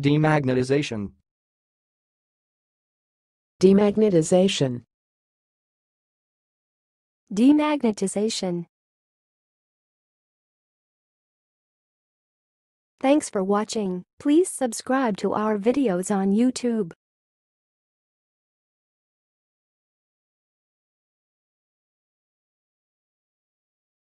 Demagnetization. Demagnetization. Demagnetization. Thanks for watching. Please subscribe to our videos on YouTube.